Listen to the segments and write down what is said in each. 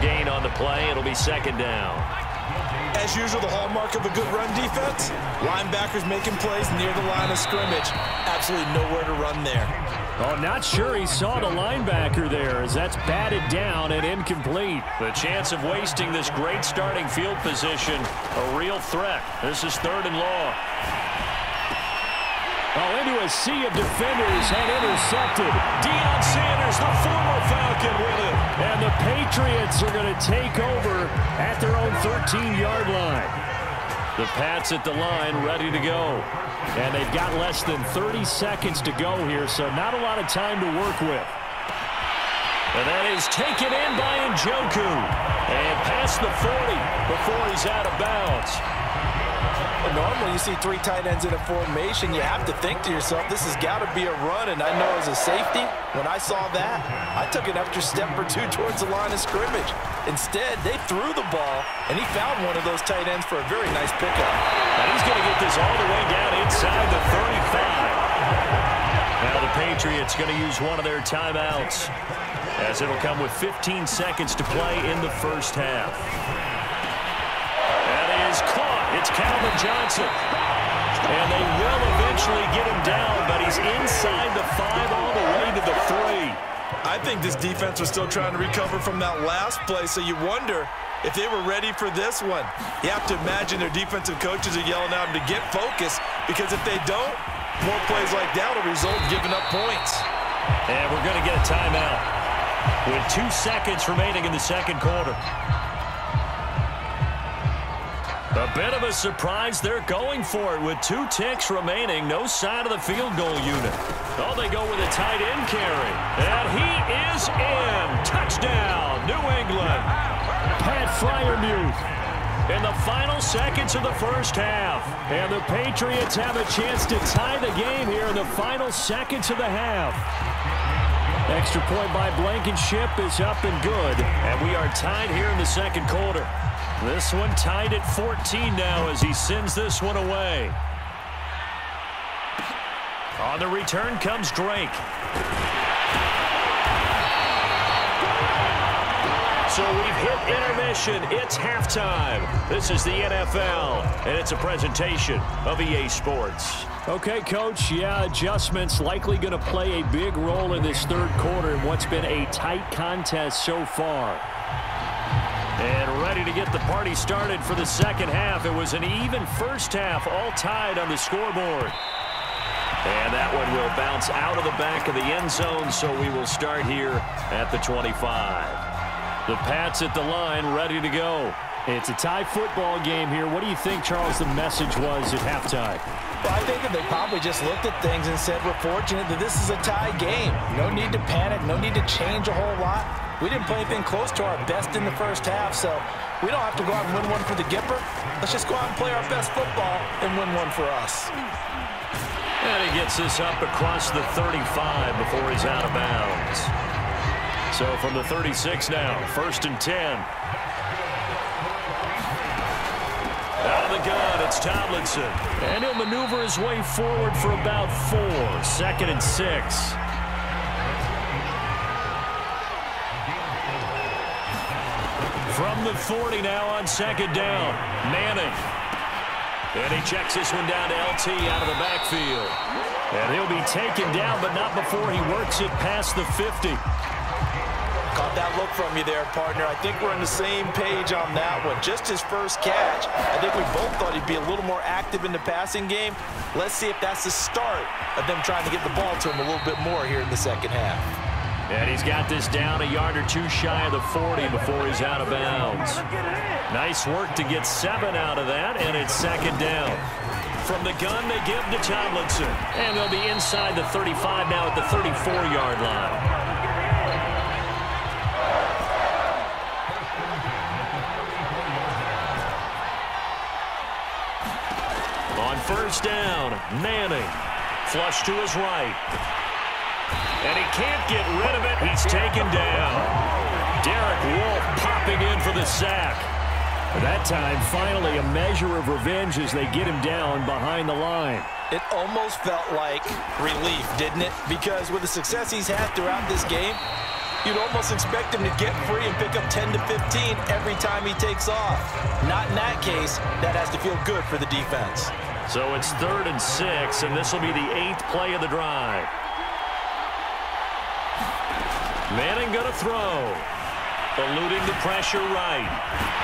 gain on the play. It'll be second down. As usual, the hallmark of a good run defense, linebackers making plays near the line of scrimmage. Absolutely nowhere to run there. Oh, not sure he saw the linebacker there as that's batted down and incomplete. The chance of wasting this great starting field position, a real threat. This is third and long. Oh, into a sea of defenders and intercepted. Deion Sanders, the former Falcon, with it. Patriots are going to take over at their own 13-yard line. The Pats at the line ready to go. And they've got less than 30 seconds to go here, so not a lot of time to work with. And that is taken in by Njoku. And past the 40 before he's out of bounds. Normally, you see three tight ends in a formation, you have to think to yourself, this has got to be a run. And I know as a safety, when I saw that, I took an extra step or two towards the line of scrimmage. Instead, they threw the ball, and he found one of those tight ends for a very nice pickup. And he's going to get this all the way down inside the 35. Now the Patriots going to use one of their timeouts as it'll come with 15 seconds to play in the first half. That is caught. It's Calvin Johnson. And they will eventually get him down, but he's inside the five all the way to the three. I think this defense was still trying to recover from that last play, so you wonder if they were ready for this one. You have to imagine their defensive coaches are yelling at them to get focused, because if they don't, more plays like that will result in giving up points. And we're going to get a timeout with two seconds remaining in the second quarter. A bit of a surprise. They're going for it with two ticks remaining. No sign of the field goal unit. Oh, they go with a tight end carry. And he is in. Touchdown, New England. Pat Freiermuth. In the final seconds of the first half. And the Patriots have a chance to tie the game here in the final seconds of the half. Extra point by Blankenship is up and good. And we are tied here in the second quarter. This one tied at 14 now as he sends this one away. On the return comes Drake. So we've hit intermission. It's halftime. This is the NFL, and it's a presentation of EA Sports. Okay, Coach, yeah, adjustments likely going to play a big role in this third quarter in what's been a tight contest so far. And ready to get the party started for the second half. It was an even first half, all tied on the scoreboard. And that one will bounce out of the back of the end zone, so we will start here at the 25. The Pats at the line, ready to go. It's a tie football game here. What do you think, Charles, the message was at halftime? Well, I think that they probably just looked at things and said, we're fortunate that this is a tie game. No need to panic, no need to change a whole lot. We didn't play anything close to our best in the first half, so we don't have to go out and win one for the Gipper. Let's just go out and play our best football and win one for us. And he gets this up across the 35 before he's out of bounds. So from the 36 now, first and 10. Out of the gun, it's Tomlinson. And he'll maneuver his way forward for about four. Second and six. From the 40 now on second down. Manning. And he checks this one down to LT out of the backfield. And he'll be taken down, but not before he works it past the 50. Caught that look from you there, partner. I think we're on the same page on that one. Just his first catch. I think we both thought he'd be a little more active in the passing game. Let's see if that's the start of them trying to get the ball to him a little bit more here in the second half. And he's got this down a yard or two shy of the 40 before he's out of bounds. Nice work to get seven out of that, and it's second down. From the gun, they give to Tomlinson. And they'll be inside the 35 now at the 34-yard line. On first down, Manning. Flush to his right. And he can't get rid of it. He's taken down. Derek Wolfe popping in for the sack. That time, finally, a measure of revenge as they get him down behind the line. It almost felt like relief, didn't it? Because with the success he's had throughout this game, you'd almost expect him to get free and pick up 10 to 15 every time he takes off. Not in that case. That has to feel good for the defense. So it's third and six, and this will be the eighth play of the drive. Manning going to throw. Eluding the pressure right.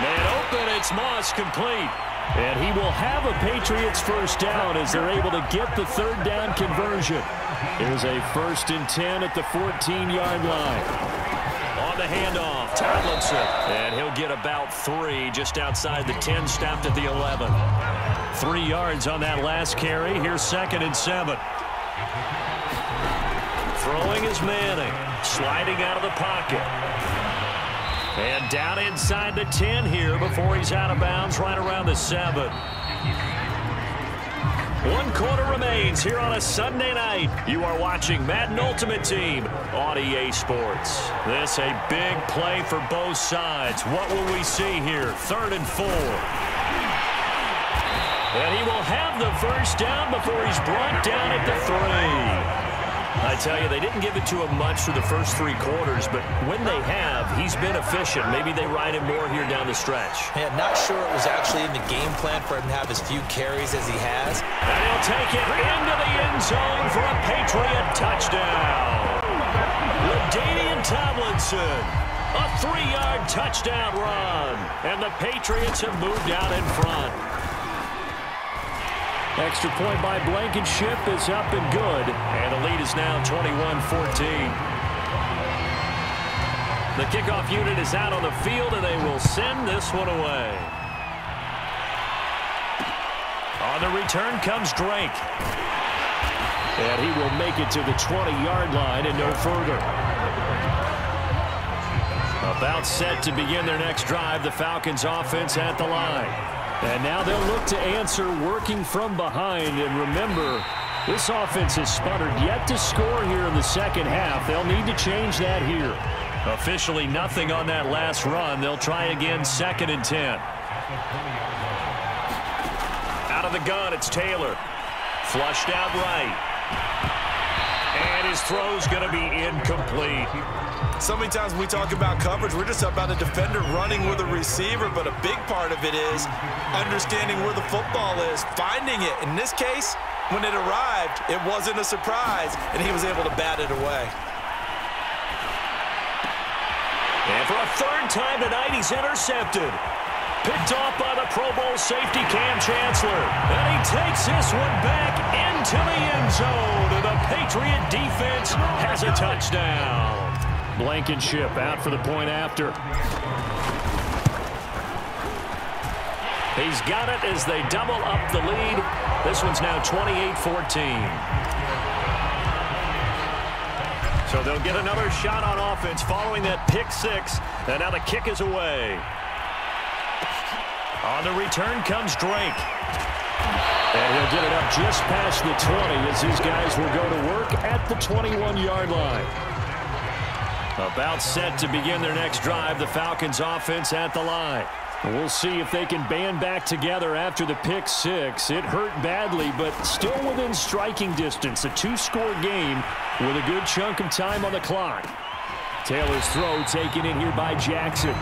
Man open, it's Moss complete. And he will have a Patriots first down as they're able to get the third down conversion. Here's a first and 10 at the 14-yard line. On the handoff, Tomlinson. And he'll get about three just outside the 10, stopped at the 11. Three yards on that last carry. Here's second and seven. Throwing is Manning. Sliding out of the pocket. And down inside the 10 here before he's out of bounds right around the 7. One quarter remains here on a Sunday night. You are watching Madden Ultimate Team on EA Sports. This a big play for both sides. What will we see here? Third and four. And he will have the first down before he's brought down at the three. I tell you, they didn't give it to him much for the first three quarters, but when they have, he's been efficient. Maybe they ride him more here down the stretch. Yeah, not sure it was actually in the game plan for him to have as few carries as he has. And he'll take it into the end zone for a Patriot touchdown. LaDainian Tomlinson. A three-yard touchdown run. And the Patriots have moved out in front. Extra point by Blankenship is up and good. And the lead is now 21-14. The kickoff unit is out on the field, and they will send this one away. On the return comes Drake. And he will make it to the 20-yard line and no further. About set to begin their next drive, the Falcons offense at the line. And now they'll look to answer working from behind. And remember, this offense has sputtered yet to score here in the second half. They'll need to change that here. Officially nothing on that last run. They'll try again second and 10. Out of the gun, it's Taylor. Flushed out right. His throw's going to be incomplete. So many times when we talk about coverage, we're just about a defender running with a receiver, but a big part of it is understanding where the football is, finding it. In this case, when it arrived, it wasn't a surprise, and he was able to bat it away. And for a third time tonight, he's intercepted. Picked off by the Pro Bowl safety Kam Chancellor. And he takes this one back into the end zone. And the Patriot defense has a touchdown. Blankenship out for the point after. He's got it as they double up the lead. This one's now 28-14. So they'll get another shot on offense following that pick six. And now the kick is away. On the return comes Drake. And he'll get it up just past the 20 as these guys will go to work at the 21-yard line. About set to begin their next drive, the Falcons offense at the line. We'll see if they can band back together after the pick six. It hurt badly, but still within striking distance. A two-score game with a good chunk of time on the clock. Taylor's throw taken in here by Jackson.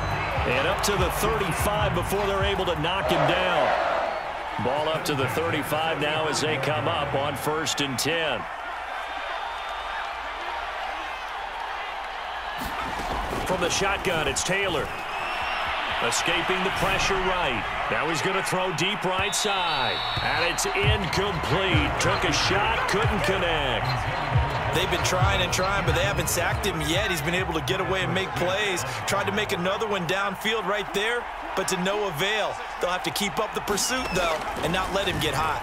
And up to the 35 before they're able to knock him down. Ball up to the 35 now as they come up on first and 10. From the shotgun, it's Taylor. Escaping the pressure right. Now he's going to throw deep right side. And it's incomplete. Took a shot, couldn't connect. They've been trying and trying, but they haven't sacked him yet. He's been able to get away and make plays. Tried to make another one downfield right there, but to no avail. They'll have to keep up the pursuit, though, and not let him get hot.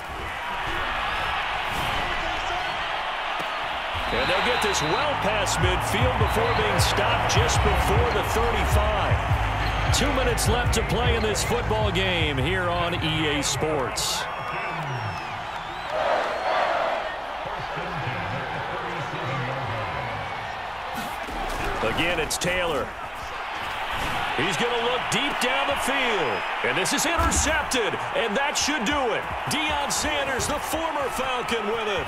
And they'll get this well past midfield before being stopped just before the 35. Two minutes left to play in this football game here on EA Sports. Again, it's Taylor. He's going to look deep down the field. And this is intercepted. And that should do it. Deion Sanders, the former Falcon, with it.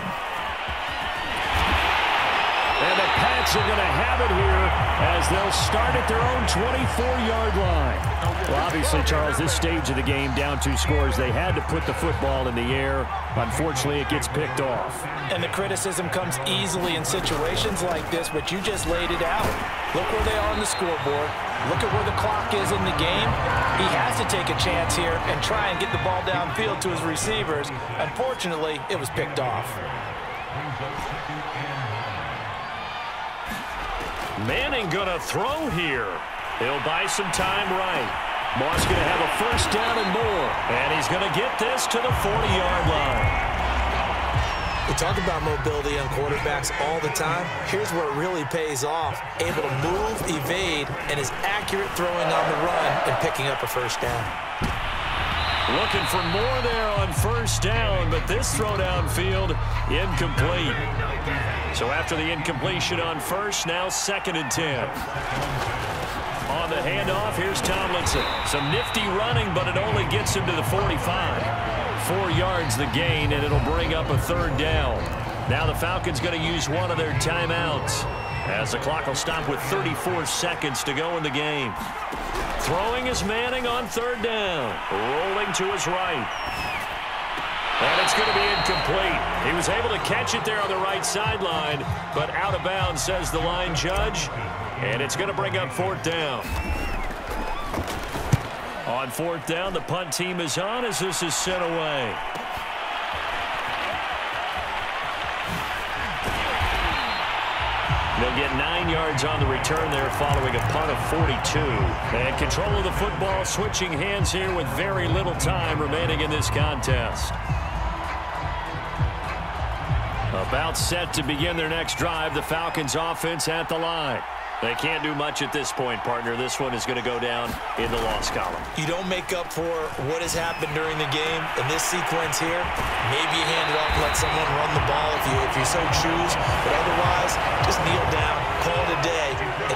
And the Pats are going to have it here as they'll start at their own 24-yard line. Well, obviously, Charles, this stage of the game, down two scores, they had to put the football in the air. Unfortunately, it gets picked off. And the criticism comes easily in situations like this, but you just laid it out. Look where they are on the scoreboard. Look at where the clock is in the game. He has to take a chance here and try and get the ball downfield to his receivers. Unfortunately, it was picked off. Manning going to throw here. He'll buy some time right. Moss going to have a first down and more. And he's going to get this to the 40-yard line. We talk about mobility on quarterbacks all the time. Here's where it really pays off. Able to move, evade, and is accurate throwing on the run and picking up a first down. Looking for more there on first down, but this throw downfield incomplete. So after the incompletion on first, now second and 10. On the handoff, here's Tomlinson. Some nifty running, but it only gets him to the 45. Four yards the gain, and it'll bring up a third down. Now the Falcons going to use one of their timeouts as the clock will stop with 34 seconds to go in the game. Throwing is Manning on third down. Rolling to his right. And it's going to be incomplete. He was able to catch it there on the right sideline, but out of bounds, says the line judge. And it's going to bring up fourth down. On fourth down, the punt team is on as this is sent away. They'll get nine yards on the return there following a punt of 42. And control of the football switching hands here with very little time remaining in this contest. About set to begin their next drive, the Falcons offense at the line. They can't do much at this point, partner. This one is going to go down in the loss column. You don't make up for what has happened during the game. In this sequence here, maybe you hand it off, and let someone run the ball if you, if you so choose. But otherwise,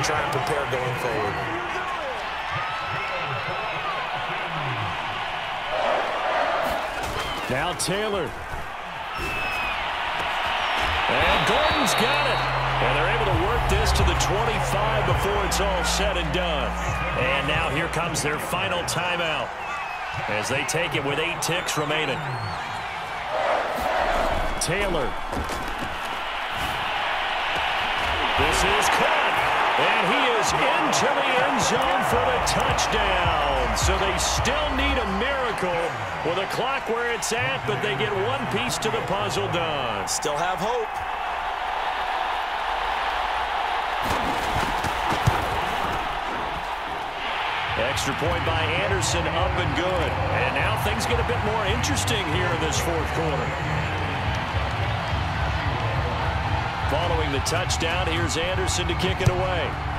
and try and prepare going forward. Now Taylor. And Gordon's got it. And they're able to work this to the 25 before it's all said and done. And now here comes their final timeout as they take it with eight ticks remaining. Taylor. Is into the end zone for the touchdown. So they still need a miracle with a clock where it's at, but they get one piece to the puzzle done. Still have hope. Extra point by Anderson, up and good. And now things get a bit more interesting here in this fourth quarter. Following the touchdown, here's Anderson to kick it away.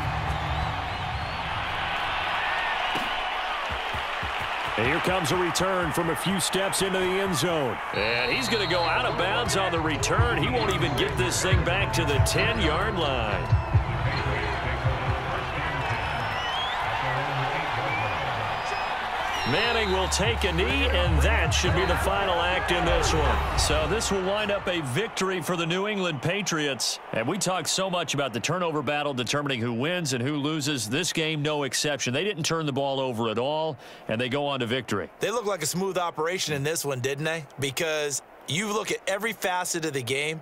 And here comes a return from a few steps into the end zone. And he's going to go out of bounds on the return. He won't even get this thing back to the 10-yard line. Manning will take a knee, and that should be the final act in this one. So this will wind up a victory for the New England Patriots. And we talk so much about the turnover battle determining who wins and who loses. This game, no exception. They didn't turn the ball over at all, and they go on to victory. They look like a smooth operation in this one, didn't they? Because you look at every facet of the game,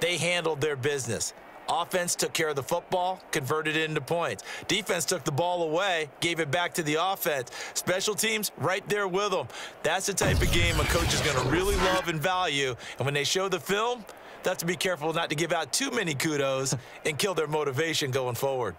they handled their business. Offense took care of the football, converted it into points. Defense took the ball away, gave it back to the offense. Special teams, right there with them. That's the type of game a coach is going to really love and value. And when they show the film, they have to be careful not to give out too many kudos and kill their motivation going forward.